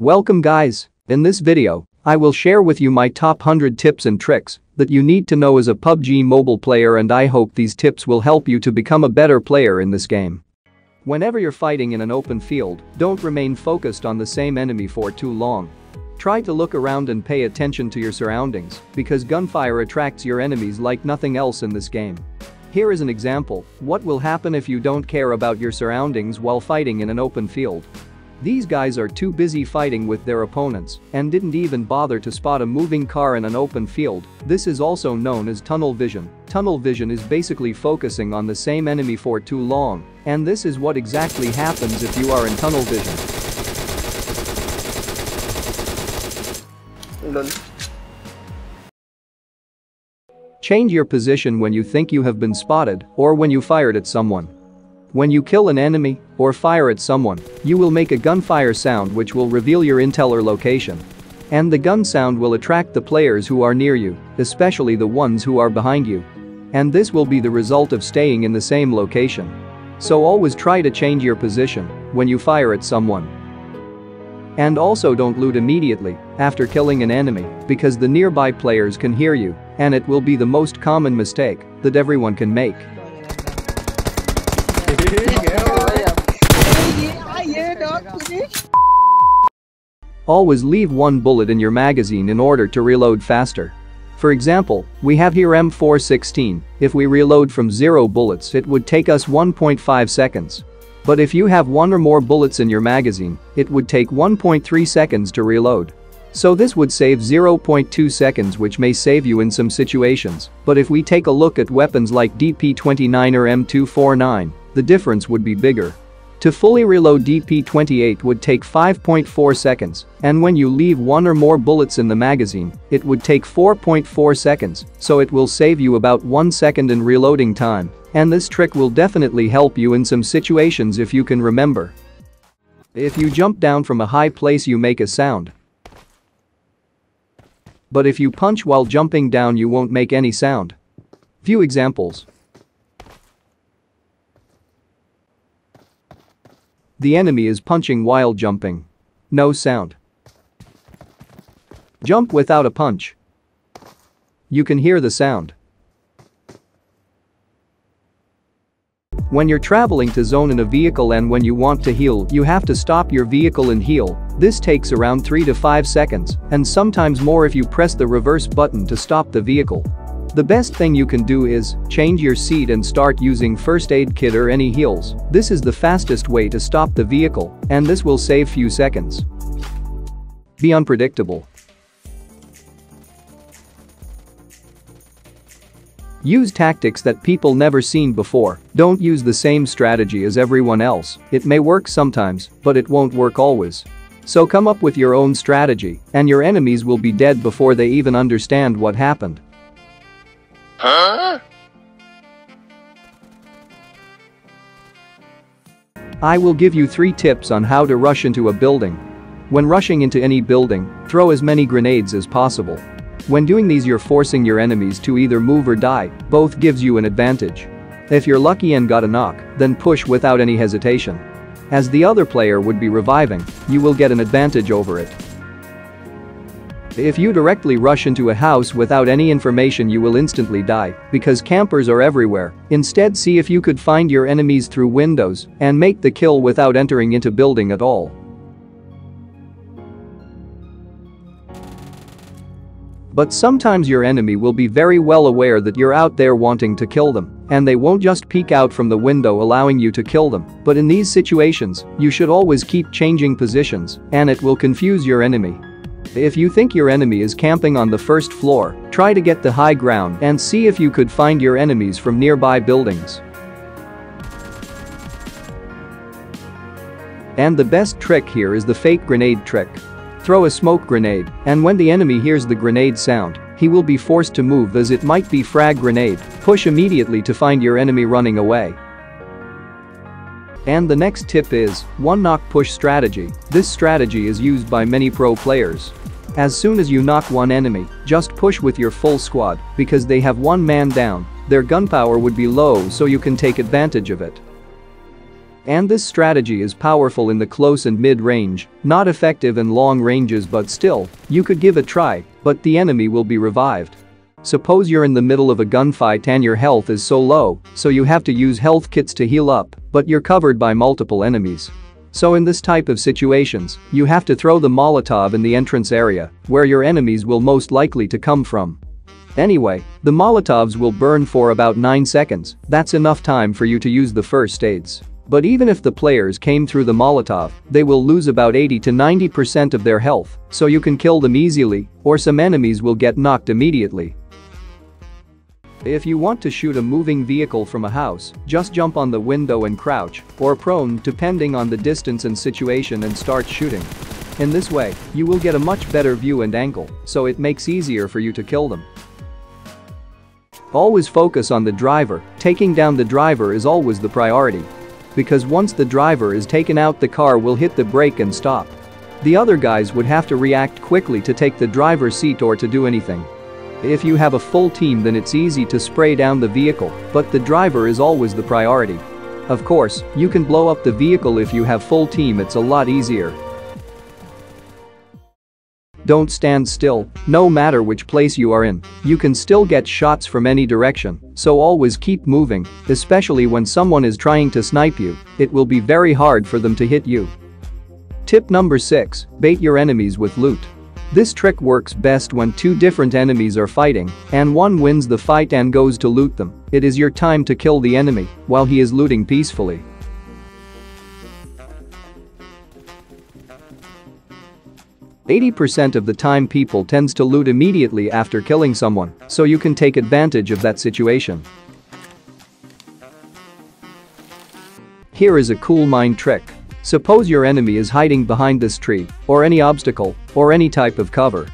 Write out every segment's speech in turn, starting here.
Welcome guys, in this video, I will share with you my top 100 tips and tricks that you need to know as a PUBG mobile player and I hope these tips will help you to become a better player in this game. Whenever you're fighting in an open field, don't remain focused on the same enemy for too long. Try to look around and pay attention to your surroundings because gunfire attracts your enemies like nothing else in this game. Here is an example, what will happen if you don't care about your surroundings while fighting in an open field. These guys are too busy fighting with their opponents and didn't even bother to spot a moving car in an open field. This is also known as tunnel vision. Tunnel vision is basically focusing on the same enemy for too long, and this is what exactly happens if you are in tunnel vision. Change your position when you think you have been spotted or when you fired at someone. When you kill an enemy or fire at someone, you will make a gunfire sound which will reveal your intel or location. And the gun sound will attract the players who are near you, especially the ones who are behind you. And this will be the result of staying in the same location. So always try to change your position when you fire at someone. And also don't loot immediately after killing an enemy because the nearby players can hear you and it will be the most common mistake that everyone can make. Always leave one bullet in your magazine in order to reload faster. For example, we have here M416, if we reload from 0 bullets it would take us 1.5 seconds. But if you have one or more bullets in your magazine, it would take 1.3 seconds to reload. So this would save 0.2 seconds which may save you in some situations, but if we take a look at weapons like DP29 or M249, the difference would be bigger. To fully reload DP28 would take 5.4 seconds, and when you leave one or more bullets in the magazine, it would take 4.4 seconds, so it will save you about 1 second in reloading time. And this trick will definitely help you in some situations if you can remember. If you jump down from a high place you make a sound. But if you punch while jumping down you won't make any sound. Few examples. The enemy is punching while jumping. No sound. Jump without a punch. You can hear the sound. When you're traveling to zone in a vehicle and when you want to heal, you have to stop your vehicle and heal. This takes around 3 to 5 seconds, and sometimes more if you press the reverse button to stop the vehicle. The best thing you can do is change your seat and start using first aid kit or any heals. This is the fastest way to stop the vehicle, and this will save few seconds. Be unpredictable. Use tactics that people never seen before. Don't use the same strategy as everyone else. It may work sometimes, but it won't work always. So come up with your own strategy, and your enemies will be dead before they even understand what happened. Huh? I will give you 3 tips on how to rush into a building. When rushing into any building, throw as many grenades as possible. When doing these you're forcing your enemies to either move or die, both gives you an advantage. If you're lucky and got a knock, then push without any hesitation. As the other player would be reviving, you will get an advantage over it. If you directly rush into a house without any information you will instantly die because campers are everywhere. Instead see if you could find your enemies through windows and make the kill without entering into building at all. But sometimes your enemy will be very well aware that you're out there wanting to kill them, and they won't just peek out from the window allowing you to kill them. But in these situations, you should always keep changing positions, and it will confuse your enemy. If you think your enemy is camping on the first floor, try to get the high ground and see if you could find your enemies from nearby buildings. And the best trick here is the fake grenade trick. Throw a smoke grenade, and when the enemy hears the grenade sound, he will be forced to move as it might be frag grenade, push immediately to find your enemy running away. And the next tip is, one knock push strategy. This strategy is used by many pro players. As soon as you knock one enemy, just push with your full squad because they have one man down, their gunpowder would be low so you can take advantage of it. And this strategy is powerful in the close and mid-range, not effective in long ranges but still, you could give a try, but the enemy will be revived. Suppose you're in the middle of a gunfight and your health is so low, so you have to use health kits to heal up, but you're covered by multiple enemies. So in this type of situations, you have to throw the Molotov in the entrance area, where your enemies will most likely to come from. Anyway, the Molotovs will burn for about 9 seconds, that's enough time for you to use the first aids. But even if the players came through the Molotov, they will lose about 80 to 90% of their health, so you can kill them easily, or some enemies will get knocked immediately. If you want to shoot a moving vehicle from a house, just jump on the window and crouch, or prone depending on the distance and situation and start shooting. In this way, you will get a much better view and angle, so it makes easier for you to kill them. Always focus on the driver, taking down the driver is always the priority. Because once the driver is taken out the car will hit the brake and stop. The other guys would have to react quickly to take the driver's seat or to do anything. If you have a full team then it's easy to spray down the vehicle, but the driver is always the priority. Of course, you can blow up the vehicle if you have full team it's a lot easier. Don't stand still, no matter which place you are in, you can still get shots from any direction, so always keep moving, especially when someone is trying to snipe you, it will be very hard for them to hit you. Tip number 6, bait your enemies with loot. This trick works best when two different enemies are fighting and one wins the fight and goes to loot them. It is your time to kill the enemy while he is looting peacefully. Eighty percent of the time people tends to loot immediately after killing someone, so you can take advantage of that situation. Here is a cool mind trick. Suppose your enemy is hiding behind this tree, or any obstacle, or any type of cover.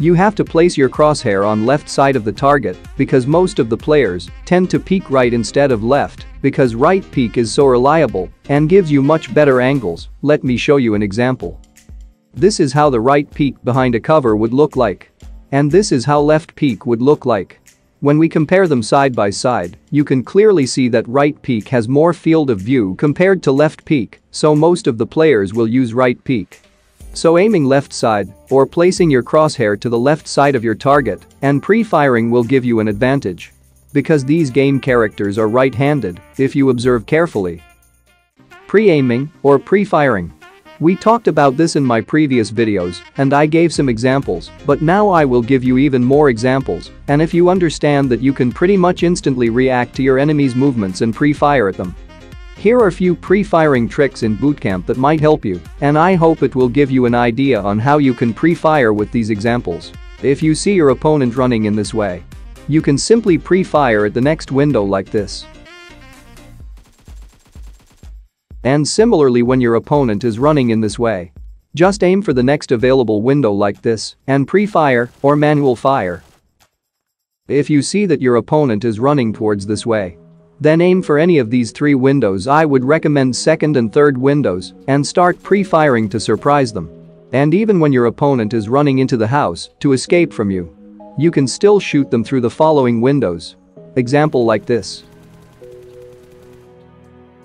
You have to place your crosshair on left side of the target because most of the players tend to peek right instead of left because right peek is so reliable and gives you much better angles, let me show you an example. This is how the right peek behind a cover would look like. And this is how left peek would look like. When we compare them side by side, you can clearly see that right peek has more field of view compared to left peek, so most of the players will use right peek. So aiming left side, or placing your crosshair to the left side of your target, and pre-firing will give you an advantage. Because these game characters are right-handed, if you observe carefully. Pre-aiming, or pre-firing. We talked about this in my previous videos, and I gave some examples, but now I will give you even more examples, and if you understand that you can pretty much instantly react to your enemy's movements and pre-fire at them. Here are a few pre-firing tricks in bootcamp that might help you, and I hope it will give you an idea on how you can pre-fire with these examples. If you see your opponent running in this way, you can simply pre-fire at the next window like this. And similarly when your opponent is running in this way. Just aim for the next available window like this and pre-fire or manual fire. If you see that your opponent is running towards this way, then aim for any of these three windows I would recommend second and third windows and start pre-firing to surprise them. And even when your opponent is running into the house to escape from you, you can still shoot them through the following windows. Example like this.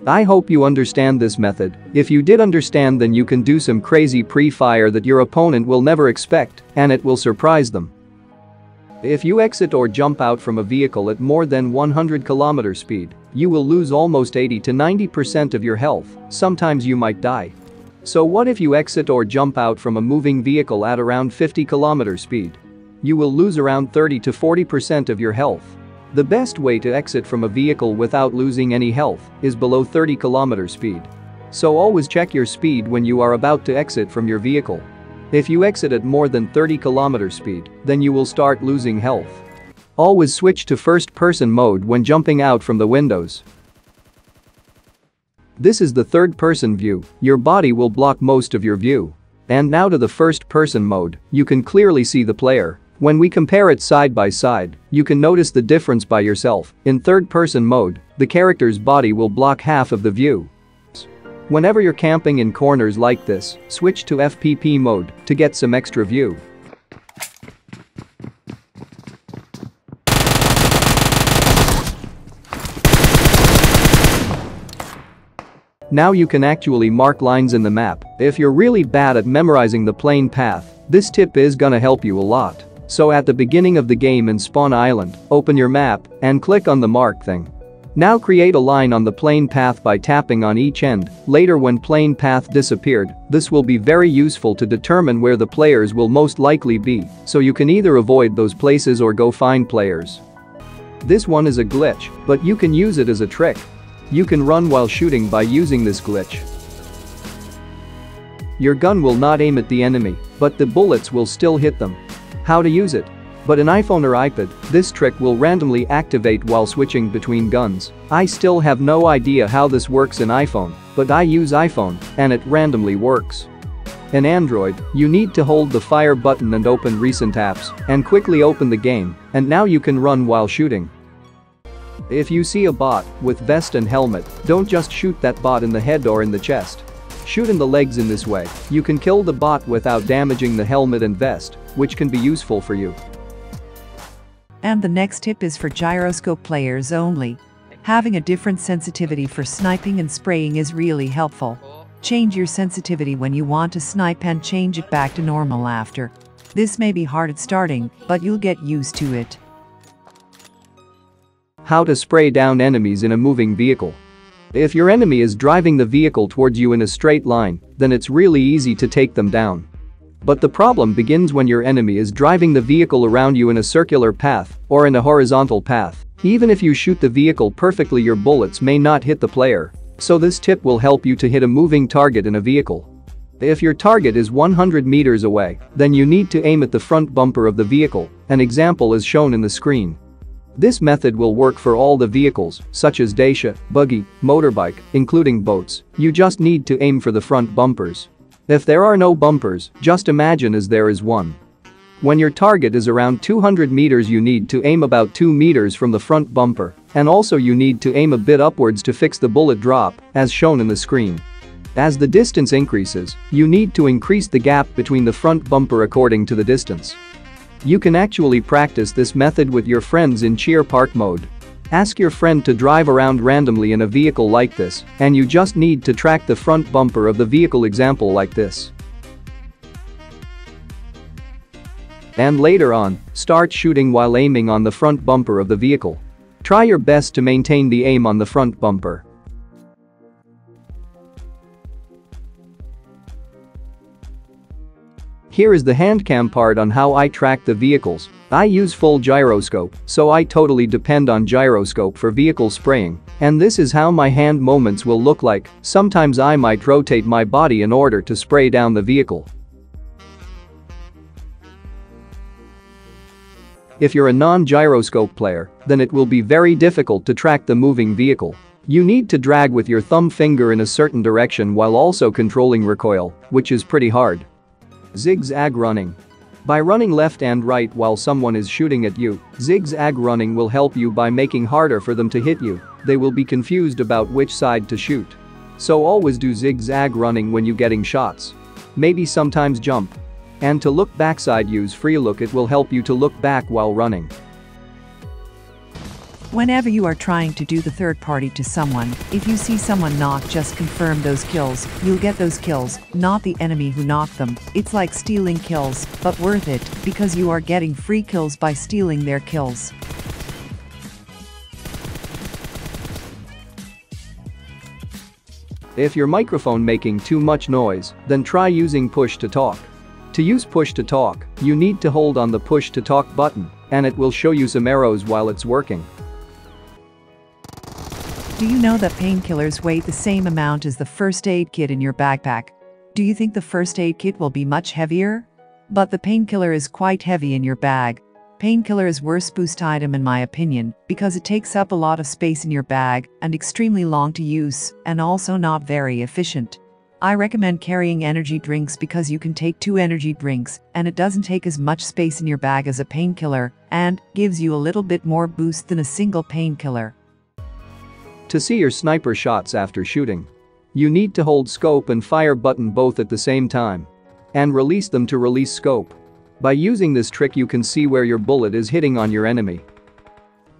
I hope you understand this method, if you did understand then you can do some crazy pre-fire that your opponent will never expect and it will surprise them. If you exit or jump out from a vehicle at more than 100 km speed, you will lose almost 80 to 90% of your health, sometimes you might die. So what if you exit or jump out from a moving vehicle at around 50 km speed? You will lose around 30 to 40% of your health. The best way to exit from a vehicle without losing any health is below 30 km speed. So always check your speed when you are about to exit from your vehicle. If you exit at more than 30 km speed, then you will start losing health. Always switch to first person mode when jumping out from the windows. This is the third person view, your body will block most of your view. And now to the first person mode, you can clearly see the player. When we compare it side by side, you can notice the difference by yourself. In third-person mode, the character's body will block half of the view. Whenever you're camping in corners like this, switch to FPP mode to get some extra view. Now you can actually mark lines in the map. If you're really bad at memorizing the plane path, this tip is gonna help you a lot. So at the beginning of the game in Spawn Island, open your map and click on the mark thing. Now create a line on the plane path by tapping on each end. Later when plane path disappeared, this will be very useful to determine where the players will most likely be, so you can either avoid those places or go find players. This one is a glitch, but you can use it as a trick. You can run while shooting by using this glitch. Your gun will not aim at the enemy, but the bullets will still hit them. How to use it? But in iPhone or iPad, this trick will randomly activate while switching between guns. I still have no idea how this works in iPhone, but I use iPhone, and it randomly works. In Android, you need to hold the fire button and open recent apps, and quickly open the game, and now you can run while shooting. If you see a bot with vest and helmet, don't just shoot that bot in the head or in the chest. Shoot in the legs in this way, you can kill the bot without damaging the helmet and vest, which can be useful for you. And the next tip is for gyroscope players only. Having a different sensitivity for sniping and spraying is really helpful. Change your sensitivity when you want to snipe and change it back to normal after. This may be hard at starting, but you'll get used to it. How to spray down enemies in a moving vehicle. If your enemy is driving the vehicle towards you in a straight line, then it's really easy to take them down. But the problem begins when your enemy is driving the vehicle around you in a circular path or in a horizontal path. Even if you shoot the vehicle perfectly your bullets may not hit the player. So this tip will help you to hit a moving target in a vehicle. If your target is 100 meters away, then you need to aim at the front bumper of the vehicle, an example is shown in the screen. This method will work for all the vehicles, such as Dacia, buggy, motorbike, including boats, you just need to aim for the front bumpers. If there are no bumpers, just imagine as there is one. When your target is around 200 meters you need to aim about 2 meters from the front bumper, and also you need to aim a bit upwards to fix the bullet drop, as shown in the screen. As the distance increases, you need to increase the gap between the front bumper according to the distance. You can actually practice this method with your friends in cheer park mode. Ask your friend to drive around randomly in a vehicle like this, and you just need to track the front bumper of the vehicle example like this. And later on, start shooting while aiming on the front bumper of the vehicle. Try your best to maintain the aim on the front bumper. Here is the handcam part on how I track the vehicles. I use full gyroscope, so I totally depend on gyroscope for vehicle spraying. And this is how my hand moments will look like, sometimes I might rotate my body in order to spray down the vehicle. If you're a non-gyroscope player, then it will be very difficult to track the moving vehicle. You need to drag with your thumb finger in a certain direction while also controlling recoil, which is pretty hard. Zigzag running. By running left and right while someone is shooting at you, zigzag running will help you by making harder for them to hit you, they will be confused about which side to shoot. So always do zigzag running when you getting shots. Maybe sometimes jump. And to look backside use free look it will help you to look back while running. Whenever you are trying to do the third party to someone, if you see someone knock just confirm those kills, you'll get those kills, not the enemy who knocked them. It's like stealing kills, but worth it, because you are getting free kills by stealing their kills. If your microphone making too much noise, then try using push to talk. To use push to talk, you need to hold on the push to talk button, and it will show you some arrows while it's working. Do you know that painkillers weigh the same amount as the first aid kit in your backpack? Do you think the first aid kit will be much heavier? But the painkiller is quite heavy in your bag. Painkiller is worst boost item in my opinion, because it takes up a lot of space in your bag and extremely long to use, and also not very efficient. I recommend carrying energy drinks because you can take two energy drinks and it doesn't take as much space in your bag as a painkiller and gives you a little bit more boost than a single painkiller. To see your sniper shots after shooting, you need to hold scope and fire button both at the same time. And release them to release scope. By using this trick you can see where your bullet is hitting on your enemy.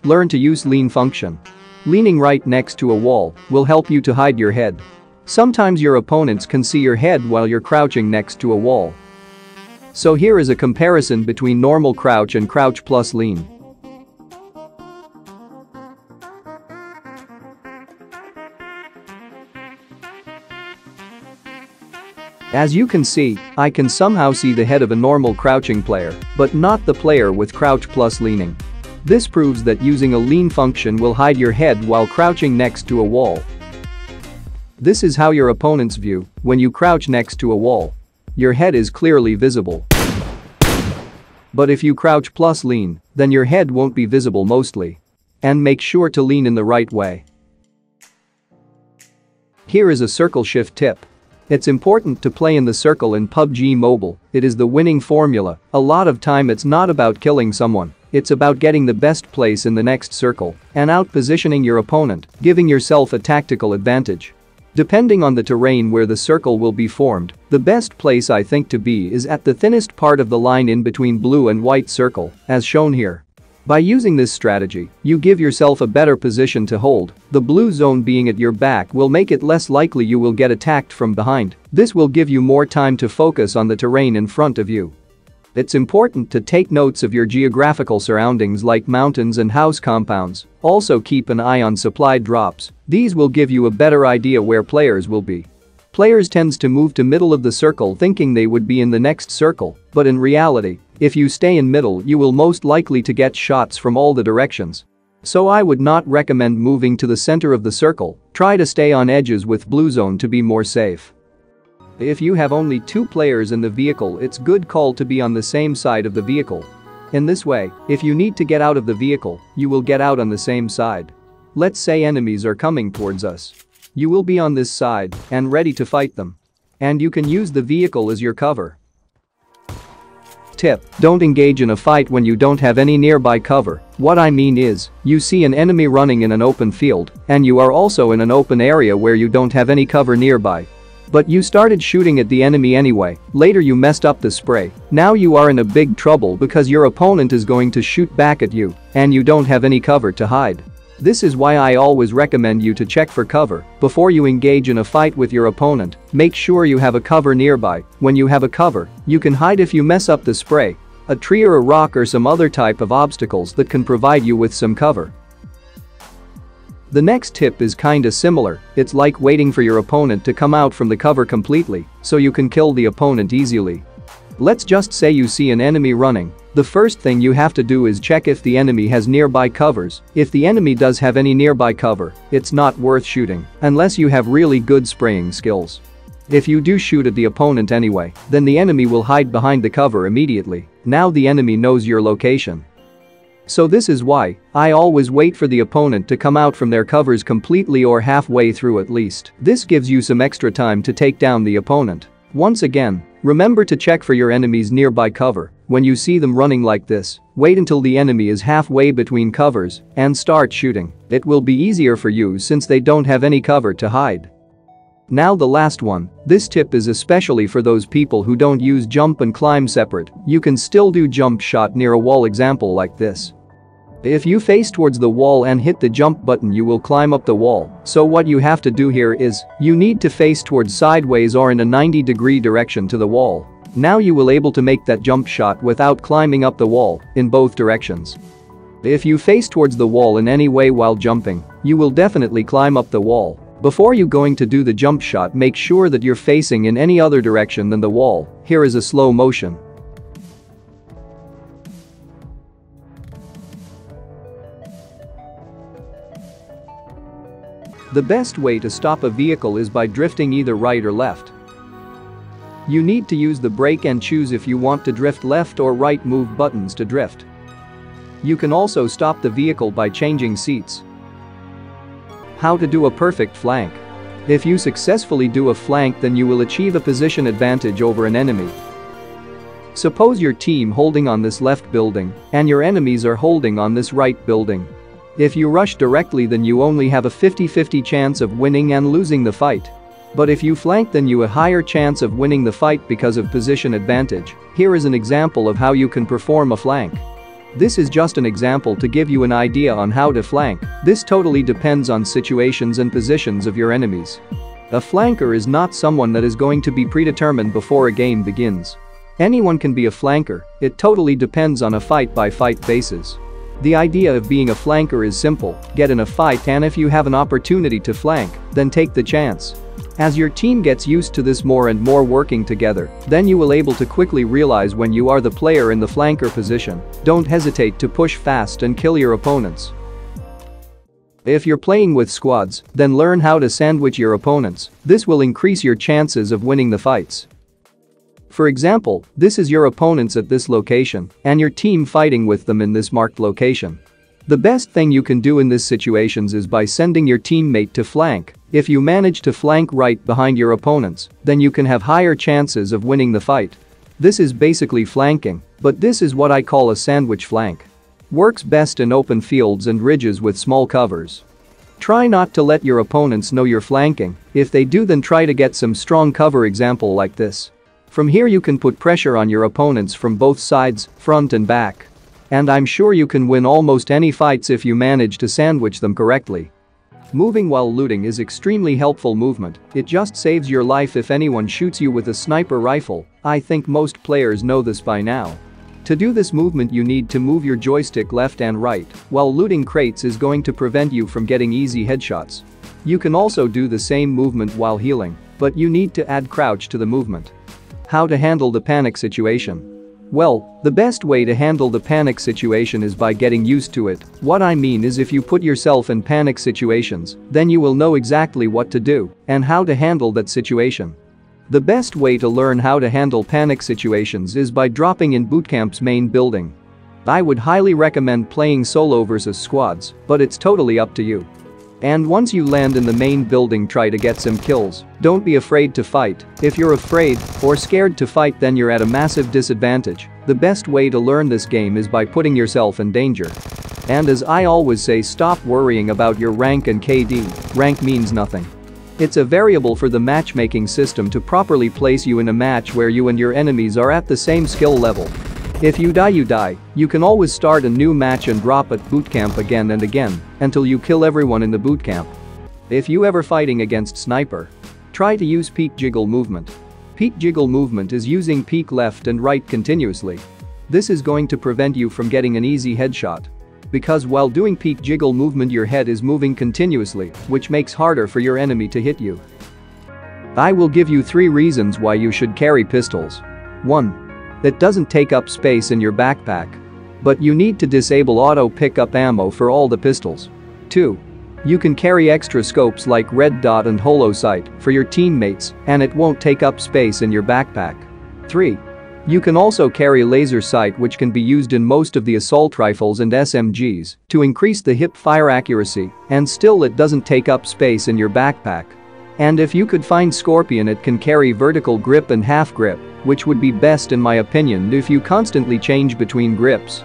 Learn to use lean function. Leaning right next to a wall will help you to hide your head. Sometimes your opponents can see your head while you're crouching next to a wall. So here is a comparison between normal crouch and crouch plus lean. As you can see, I can somehow see the head of a normal crouching player, but not the player with crouch plus leaning. This proves that using a lean function will hide your head while crouching next to a wall. This is how your opponents view when you crouch next to a wall. Your head is clearly visible. But if you crouch plus lean, then your head won't be visible mostly. And make sure to lean in the right way. Here is a circle shift tip. It's important to play in the circle in PUBG Mobile, it is the winning formula, a lot of time it's not about killing someone, it's about getting the best place in the next circle and out-positioning your opponent, giving yourself a tactical advantage. Depending on the terrain where the circle will be formed, the best place I think to be is at the thinnest part of the line in between blue and white circle, as shown here. By using this strategy, you give yourself a better position to hold, the blue zone being at your back will make it less likely you will get attacked from behind. This will give you more time to focus on the terrain in front of you. It's important to take notes of your geographical surroundings like mountains and house compounds. Also keep an eye on supply drops. These will give you a better idea where players will be. Players tends to move to middle of the circle thinking they would be in the next circle, but in reality, if you stay in middle you will most likely to get shots from all the directions. So I would not recommend moving to the center of the circle, try to stay on edges with blue zone to be more safe. If you have only two players in the vehicle it's good call to be on the same side of the vehicle. In this way, if you need to get out of the vehicle, you will get out on the same side. Let's say enemies are coming towards us. You will be on this side and ready to fight them. And you can use the vehicle as your cover. Tip, don't engage in a fight when you don't have any nearby cover. What I mean is, you see an enemy running in an open field, and you are also in an open area where you don't have any cover nearby. But you started shooting at the enemy anyway, later you messed up the spray, now you are in a big trouble because your opponent is going to shoot back at you, and you don't have any cover to hide. This is why I always recommend you to check for cover before you engage in a fight with your opponent. Make sure you have a cover nearby. When you have a cover, you can hide if you mess up the spray, a tree or a rock or some other type of obstacles that can provide you with some cover. The next tip is kinda similar, it's like waiting for your opponent to come out from the cover completely so you can kill the opponent easily. Let's just say you see an enemy running. The first thing you have to do is check if the enemy has nearby covers. If the enemy does have any nearby cover, it's not worth shooting unless you have really good spraying skills. If you do shoot at the opponent anyway, then the enemy will hide behind the cover immediately. Now the enemy knows your location. So this is why I always wait for the opponent to come out from their covers completely or halfway through at least. This gives you some extra time to take down the opponent. Once again, remember to check for your enemy's nearby cover. When you see them running like this, wait until the enemy is halfway between covers and start shooting. It will be easier for you since they don't have any cover to hide. Now the last one, this tip is especially for those people who don't use jump and climb separate, you can still do jump shot near a wall example like this. If you face towards the wall and hit the jump button you will climb up the wall, so what you have to do here is, you need to face towards sideways or in a 90 degree direction to the wall. Now you will able to make that jump shot without climbing up the wall, in both directions. If you face towards the wall in any way while jumping, you will definitely climb up the wall. Before you going to do the jump shot make sure that you're facing in any other direction than the wall, here is a slow motion. The best way to stop a vehicle is by drifting either right or left. You need to use the brake and choose if you want to drift left or right move buttons to drift. You can also stop the vehicle by changing seats. How to do a perfect flank. If you successfully do a flank then you will achieve a position advantage over an enemy. Suppose your team holding on this left building and your enemies are holding on this right building. If you rush directly then you only have a 50-50 chance of winning and losing the fight. But if you flank then you a higher chance of winning the fight because of position advantage. Here is an example of how you can perform a flank. This is just an example to give you an idea on how to flank, this totally depends on situations and positions of your enemies. A flanker is not someone that is going to be predetermined before a game begins. Anyone can be a flanker, it totally depends on a fight-by-fight -fight basis. The idea of being a flanker is simple, get in a fight and if you have an opportunity to flank, then take the chance. As your team gets used to this more and more working together, then you will able to quickly realize when you are the player in the flanker position, don't hesitate to push fast and kill your opponents. If you're playing with squads, then learn how to sandwich your opponents, this will increase your chances of winning the fights. For example, this is your opponents at this location, and your team fighting with them in this marked location. The best thing you can do in this situations is by sending your teammate to flank. If you manage to flank right behind your opponents, then you can have higher chances of winning the fight. This is basically flanking, but this is what I call a sandwich flank. Works best in open fields and ridges with small covers. Try not to let your opponents know you're flanking, if they do then try to get some strong cover example like this. From here you can put pressure on your opponents from both sides, front and back. And I'm sure you can win almost any fights if you manage to sandwich them correctly. Moving while looting is extremely helpful movement, it just saves your life if anyone shoots you with a sniper rifle, I think most players know this by now. To do this movement you need to move your joystick left and right, while looting crates is going to prevent you from getting easy headshots. You can also do the same movement while healing, but you need to add crouch to the movement. How to handle the panic situation. Well, the best way to handle the panic situation is by getting used to it. What I mean is if you put yourself in panic situations, then you will know exactly what to do and how to handle that situation. The best way to learn how to handle panic situations is by dropping in bootcamp's main building. I would highly recommend playing solo versus squads, but it's totally up to you. And once you land in the main building try to get some kills, don't be afraid to fight, if you're afraid or scared to fight then you're at a massive disadvantage, the best way to learn this game is by putting yourself in danger. And as I always say stop worrying about your rank and KD, rank means nothing. It's a variable for the matchmaking system to properly place you in a match where you and your enemies are at the same skill level. If you die you die, you can always start a new match and drop at bootcamp again and again, until you kill everyone in the bootcamp. If you ever fighting against sniper, try to use peek jiggle movement. Peek jiggle movement is using peek left and right continuously. This is going to prevent you from getting an easy headshot. Because while doing peek jiggle movement your head is moving continuously, which makes harder for your enemy to hit you. I will give you 3 reasons why you should carry pistols. 1 that doesn't take up space in your backpack. But you need to disable auto pickup ammo for all the pistols. 2. You can carry extra scopes like red dot and holo sight for your teammates and it won't take up space in your backpack. 3. You can also carry laser sight which can be used in most of the assault rifles and SMGs to increase the hip fire accuracy and still it doesn't take up space in your backpack. And if you could find Scorpion it can carry vertical grip and half grip which would be best in my opinion if you constantly change between grips.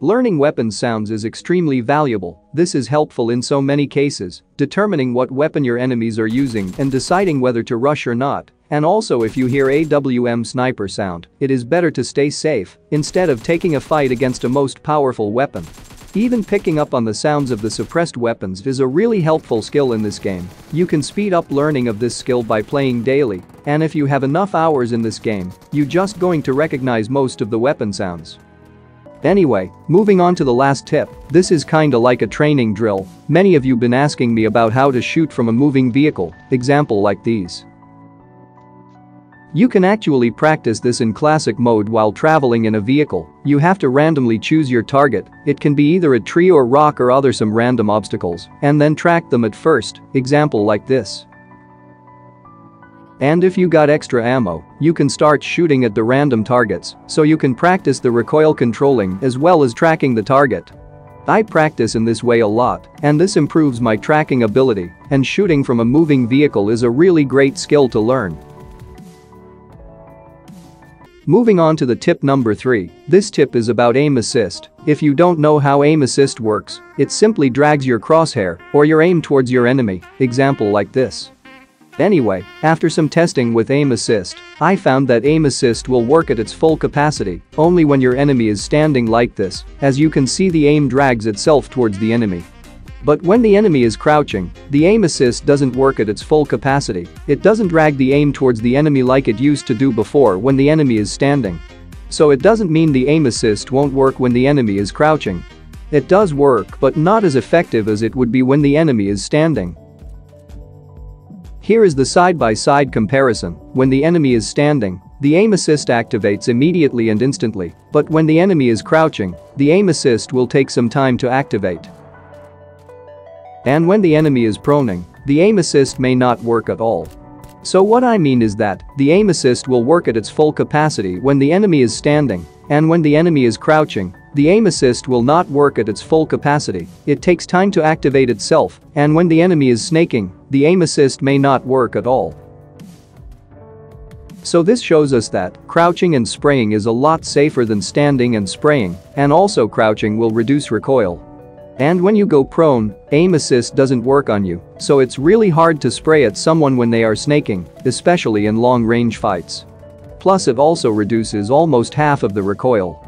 Learning weapon sounds is extremely valuable, this is helpful in so many cases, determining what weapon your enemies are using and deciding whether to rush or not, and also if you hear AWM sniper sound, it is better to stay safe instead of taking a fight against a most powerful weapon. Even picking up on the sounds of the suppressed weapons is a really helpful skill in this game. You can speed up learning of this skill by playing daily, and if you have enough hours in this game, you just going to recognize most of the weapon sounds. Anyway, moving on to the last tip, this is kinda like a training drill, many of you been asking me about how to shoot from a moving vehicle, example like these. You can actually practice this in classic mode while traveling in a vehicle, you have to randomly choose your target, it can be either a tree or rock or other some random obstacles, and then track them at first, example like this. And if you got extra ammo, you can start shooting at the random targets, so you can practice the recoil controlling as well as tracking the target. I practice in this way a lot, and this improves my tracking ability, and shooting from a moving vehicle is a really great skill to learn. Moving on to the tip number 3, this tip is about aim assist. If you don't know how aim assist works, it simply drags your crosshair or your aim towards your enemy, example like this. Anyway, after some testing with aim assist, I found that aim assist will work at its full capacity only when your enemy is standing like this, as you can see the aim drags itself towards the enemy. But when the enemy is crouching, the aim assist doesn't work at its full capacity, it doesn't drag the aim towards the enemy like it used to do before when the enemy is standing. So it doesn't mean the aim assist won't work when the enemy is crouching. It does work but not as effective as it would be when the enemy is standing. Here is the side-by-side -side comparison, when the enemy is standing, the aim assist activates immediately and instantly, but when the enemy is crouching, the aim assist will take some time to activate. And when the enemy is proning, the aim assist may not work at all. So what I mean is that, the aim assist will work at its full capacity when the enemy is standing, and when the enemy is crouching, the aim assist will not work at its full capacity, it takes time to activate itself, and when the enemy is snaking, the aim assist may not work at all. So this shows us that crouching and spraying is a lot safer than standing and spraying, and also crouching will reduce recoil. And when you go prone, aim assist doesn't work on you, so it's really hard to spray at someone when they are snaking, especially in long-range fights. Plus it also reduces almost half of the recoil.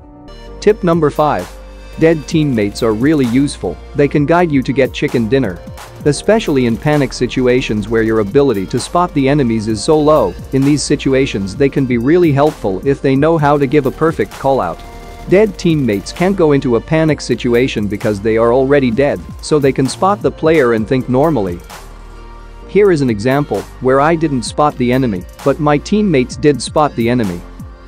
Tip number 5. Dead teammates are really useful, they can guide you to get chicken dinner. Especially in panic situations where your ability to spot the enemies is so low, in these situations they can be really helpful if they know how to give a perfect callout. Dead teammates can't go into a panic situation because they are already dead, so they can spot the player and think normally. Here is an example where I didn't spot the enemy, but my teammates did spot the enemy.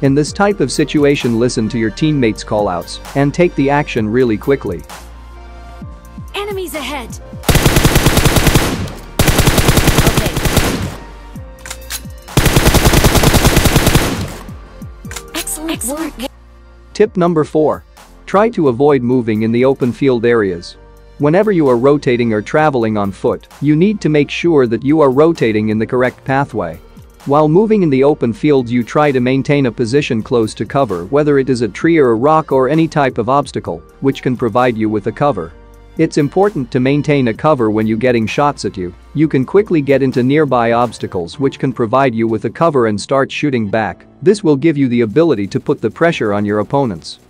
In this type of situation listen to your teammates callouts and take the action really quickly. Enemies ahead! Okay. Excellent, Excellent work! Tip number 4. Try to avoid moving in the open field areas. Whenever you are rotating or traveling on foot, you need to make sure that you are rotating in the correct pathway. While moving in the open fields you try to maintain a position close to cover whether it is a tree or a rock or any type of obstacle, which can provide you with a cover. It's important to maintain a cover when you getting shots at you, you can quickly get into nearby obstacles which can provide you with a cover and start shooting back, this will give you the ability to put the pressure on your opponents.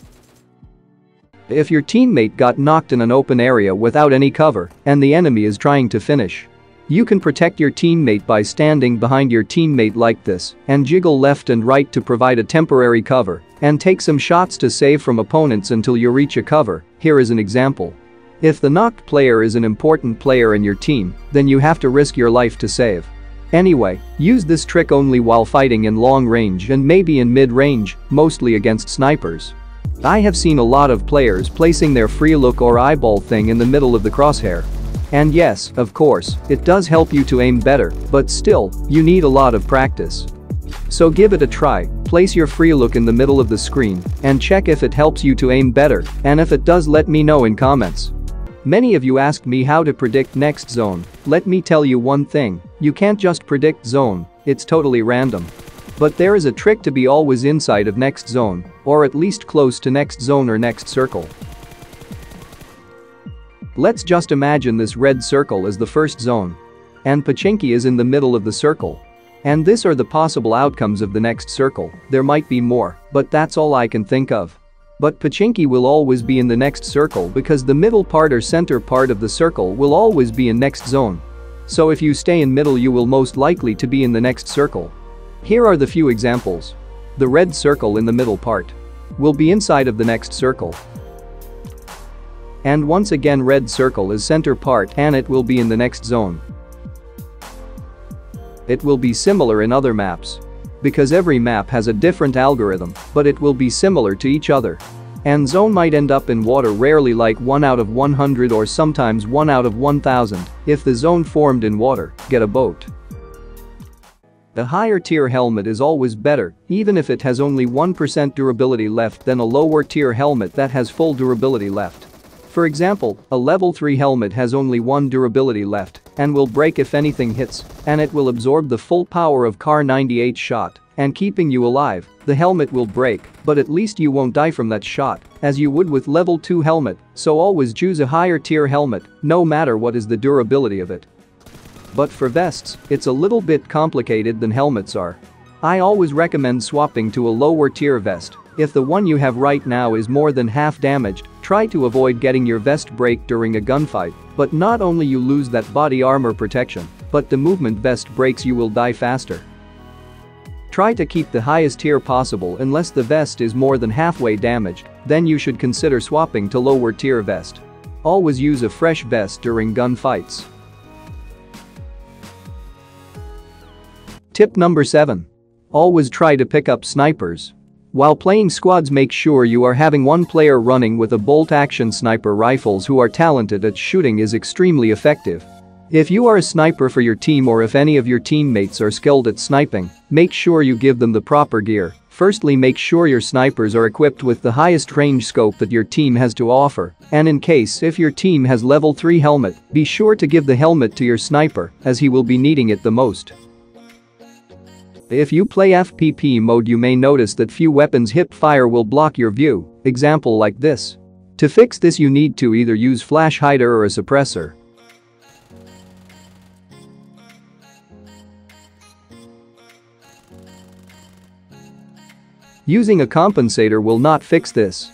If your teammate got knocked in an open area without any cover and the enemy is trying to finish, you can protect your teammate by standing behind your teammate like this and jiggle left and right to provide a temporary cover and take some shots to save from opponents until you reach a cover, here is an example. If the knocked player is an important player in your team, then you have to risk your life to save. Anyway, use this trick only while fighting in long range and maybe in mid-range, mostly against snipers. I have seen a lot of players placing their free look or eyeball thing in the middle of the crosshair. And yes, of course, it does help you to aim better, but still, you need a lot of practice. So give it a try, place your free look in the middle of the screen and check if it helps you to aim better and if it does let me know in comments. Many of you asked me how to predict next zone, let me tell you one thing, you can't just predict zone, it's totally random. But there is a trick to be always inside of next zone, or at least close to next zone or next circle. Let's just imagine this red circle is the first zone. And Pochinki is in the middle of the circle. And this are the possible outcomes of the next circle, there might be more, but that's all I can think of. But Pochinki will always be in the next circle because the middle part or center part of the circle will always be in next zone. So if you stay in middle you will most likely to be in the next circle. Here are the few examples. The red circle in the middle part will be inside of the next circle. And once again red circle is center part and it will be in the next zone. It will be similar in other maps because every map has a different algorithm, but it will be similar to each other. And zone might end up in water rarely like 1 out of 100 or sometimes 1 out of 1000, if the zone formed in water, get a boat. The higher tier helmet is always better, even if it has only 1% durability left than a lower tier helmet that has full durability left. For example, a level 3 helmet has only 1 durability left and will break if anything hits, and it will absorb the full power of Kar98 shot and keeping you alive, the helmet will break, but at least you won't die from that shot, as you would with level 2 helmet, so always choose a higher tier helmet, no matter what is the durability of it. But for vests, it's a little bit complicated than helmets are. I always recommend swapping to a lower tier vest, if the one you have right now is more than half damaged, Try to avoid getting your vest break during a gunfight, but not only you lose that body armor protection, but the movement vest breaks you will die faster. Try to keep the highest tier possible unless the vest is more than halfway damaged, then you should consider swapping to lower tier vest. Always use a fresh vest during gunfights. Tip number 7. Always try to pick up snipers. While playing squads make sure you are having one player running with a bolt-action sniper rifles who are talented at shooting is extremely effective. If you are a sniper for your team or if any of your teammates are skilled at sniping, make sure you give them the proper gear. Firstly make sure your snipers are equipped with the highest range scope that your team has to offer, and in case if your team has level 3 helmet, be sure to give the helmet to your sniper as he will be needing it the most. If you play FPP mode you may notice that few weapons hip fire will block your view, example like this. To fix this you need to either use flash hider or a suppressor. Using a compensator will not fix this.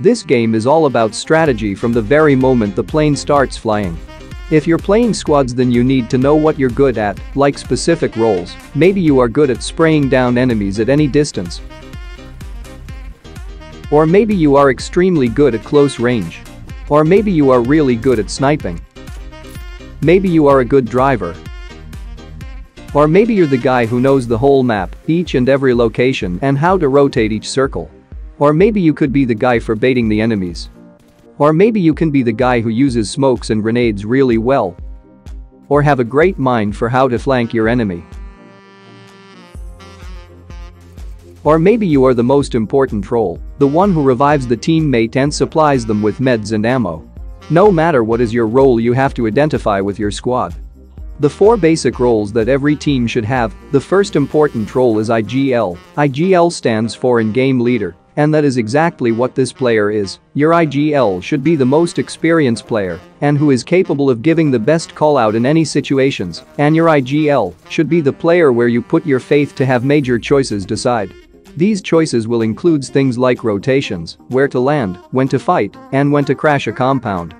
This game is all about strategy from the very moment the plane starts flying. If you're playing squads then you need to know what you're good at, like specific roles, maybe you are good at spraying down enemies at any distance. Or maybe you are extremely good at close range. Or maybe you are really good at sniping. Maybe you are a good driver. Or maybe you're the guy who knows the whole map, each and every location and how to rotate each circle. Or maybe you could be the guy for baiting the enemies. Or maybe you can be the guy who uses smokes and grenades really well. Or have a great mind for how to flank your enemy. Or maybe you are the most important role, the one who revives the teammate and supplies them with meds and ammo. No matter what is your role you have to identify with your squad. The four basic roles that every team should have, the first important role is IGL. IGL stands for In-Game Leader, and that is exactly what this player is. Your IGL should be the most experienced player and who is capable of giving the best call out in any situations, and your IGL should be the player where you put your faith to have major choices decide. These choices will include things like rotations, where to land, when to fight, and when to crash a compound.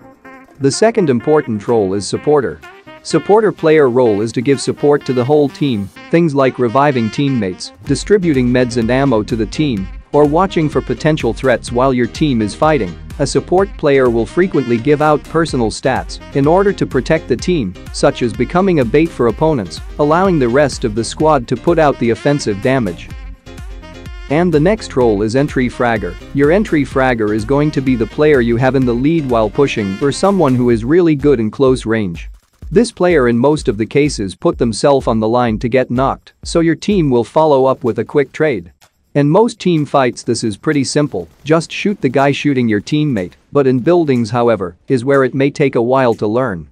The second important role is supporter. Supporter player role is to give support to the whole team, things like reviving teammates, distributing meds and ammo to the team, or watching for potential threats while your team is fighting. A support player will frequently give out personal stats in order to protect the team, such as becoming a bait for opponents, allowing the rest of the squad to put out the offensive damage. And the next role is entry fragger. Your entry fragger is going to be the player you have in the lead while pushing or someone who is really good in close range. This player in most of the cases put themselves on the line to get knocked, so your team will follow up with a quick trade. In most team fights this is pretty simple, just shoot the guy shooting your teammate, but in buildings however, is where it may take a while to learn.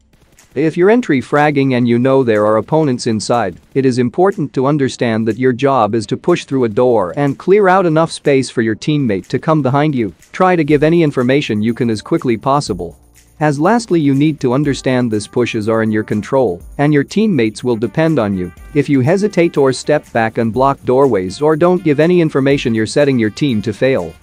If you're entry fragging and you know there are opponents inside, it is important to understand that your job is to push through a door and clear out enough space for your teammate to come behind you, try to give any information you can as quickly possible, as lastly you need to understand this pushes are in your control and your teammates will depend on you. If you hesitate or step back and block doorways or don't give any information you're setting your team to fail.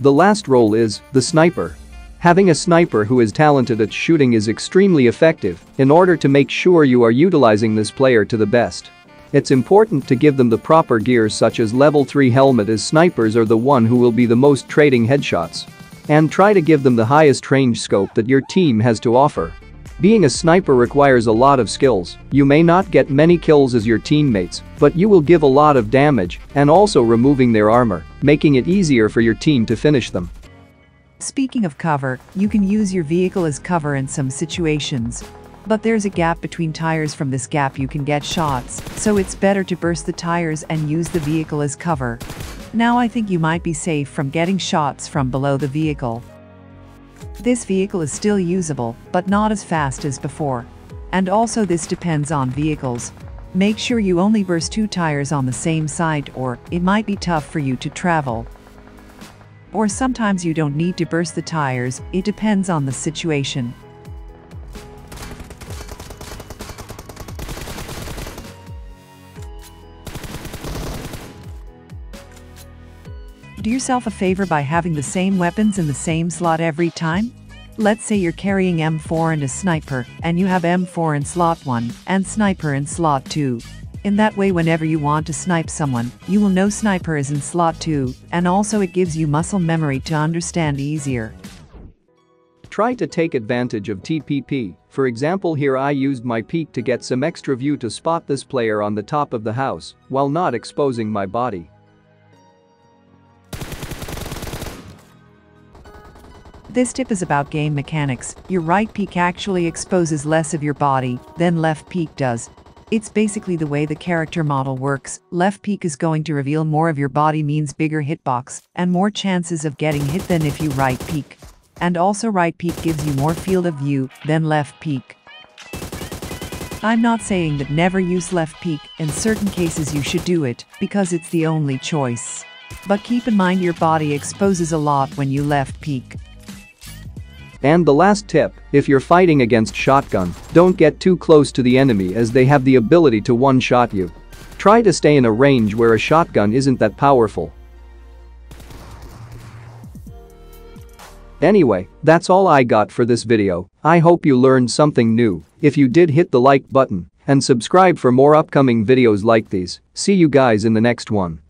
The last role is the sniper. Having a sniper who is talented at shooting is extremely effective in order to make sure you are utilizing this player to the best. It's important to give them the proper gear such as level 3 helmet as snipers are the one who will be the most trading headshots and try to give them the highest range scope that your team has to offer. Being a sniper requires a lot of skills, you may not get many kills as your teammates, but you will give a lot of damage and also removing their armor, making it easier for your team to finish them. Speaking of cover, you can use your vehicle as cover in some situations. But there's a gap between tires from this gap you can get shots, so it's better to burst the tires and use the vehicle as cover. Now I think you might be safe from getting shots from below the vehicle. This vehicle is still usable, but not as fast as before. And also this depends on vehicles. Make sure you only burst two tires on the same side or it might be tough for you to travel. Or sometimes you don't need to burst the tires, it depends on the situation. Yourself a favor by having the same weapons in the same slot every time. Let's say you're carrying M4 and a sniper, and you have M4 in slot 1 and sniper in slot 2. In that way, whenever you want to snipe someone, you will know sniper is in slot 2, and also it gives you muscle memory to understand easier. Try to take advantage of TPP, for example here I used my peek to get some extra view to spot this player on the top of the house, while not exposing my body. This tip is about game mechanics. Your right peek actually exposes less of your body than left peek does, it's basically the way the character model works. Left peek is going to reveal more of your body means bigger hitbox and more chances of getting hit than if you right peek. And also right peek gives you more field of view than left peek. I'm not saying that never use left peek, in certain cases you should do it, because it's the only choice. But keep in mind your body exposes a lot when you left peek. And the last tip, if you're fighting against shotgun, don't get too close to the enemy as they have the ability to one-shot you. Try to stay in a range where a shotgun isn't that powerful. Anyway, that's all I got for this video, I hope you learned something new, if you did hit the like button and subscribe for more upcoming videos like these, see you guys in the next one.